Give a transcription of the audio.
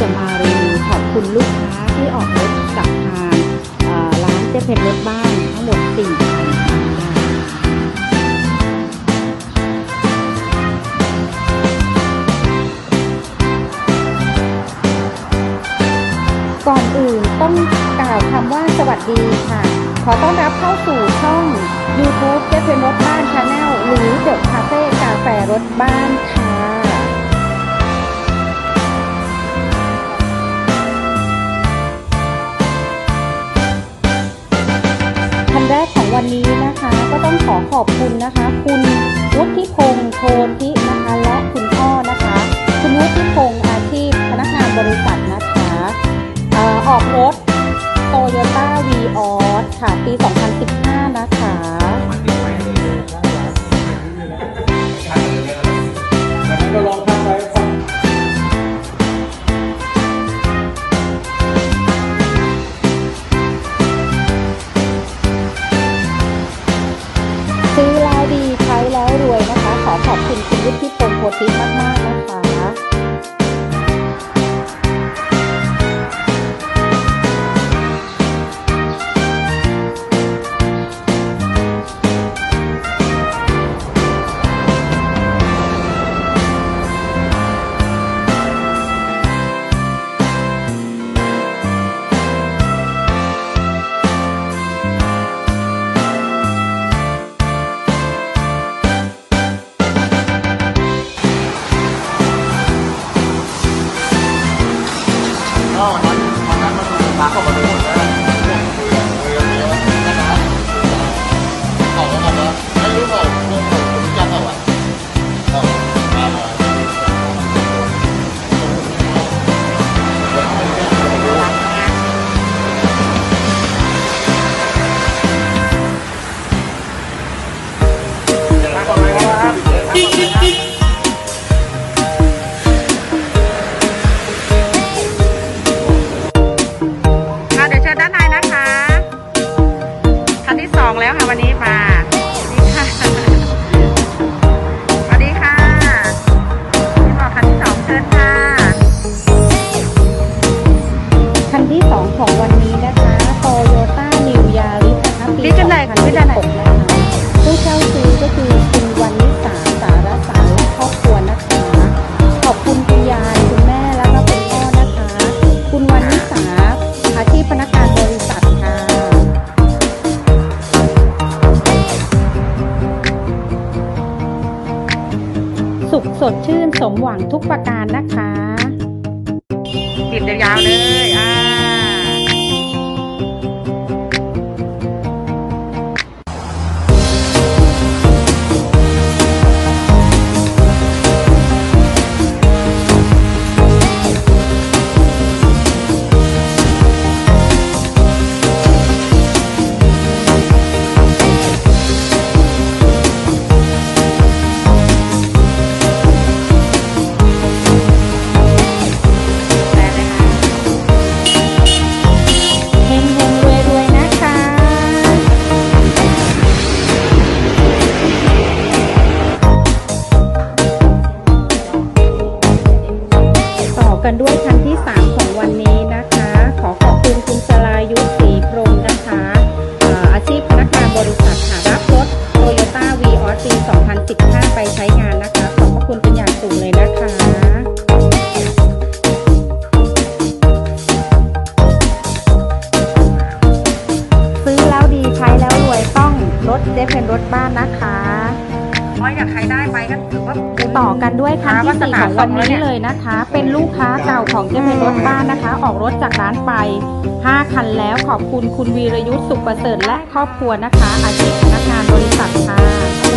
จะมารีวิวขอบคุณลูกค้าที่ออกรถกับทางร้านเจ๊เพ็ญรถบ้านทั้งหมด4คันก่อนอื่นต้องกล่าวคำว่าสวัสดีค่ะ ขอต้อนรับเข้าสู่ช่อง YouTube เจ๊เพ็ญรถบ้าน Channel หรือ The Cafe กาแฟรถบ้านค่ะ แรกของวันนี้นะคะ ก็ต้องขอขอบคุณนะคะ คุณวุฒิพงษ์โทธินะคะ และคุณพ่อนะคะ คุณวุฒิพงษ์อาชีพพนักงานบริษัทนะคะอออกรถโตโยต้าวีออสค่ะ ปี 2015 นะคะ ขอบคุณคุณวุฒิพงศ์โพธิมากๆ ชื่นสมหวังทุกประการนะคะปิดยาวๆเลย กันด้วยคันที่ 3 ของวันนี้นะคะ ขอขอบคุณคุณสลายุทธศรีพรมนะคะอาชีพพนักงานบริษัทค่ะรับรถ Toyota v ีออสปี2015 ไปใช้งานนะคะ ขอบพระคุณเป็นอย่างสูงเลยนะคะซื้อแล้วดีใช้แล้วรวยต้องรถเจเป็นรถบ้านนะคะ เพราะอยากใครได้ ต่อกันด้วยคันที่สี่ของวันนี้เลยนะคะ เป็นลูกค้าเก่าของเจ๊เป็นรถบ้านนะคะ ออกรถจากร้านไป 5 คันแล้วขอบคุณคุณวีรยุทธ์สุขประเสริฐและครอบครัวนะคะ อาชีพพนักงานบริษัทค่ะ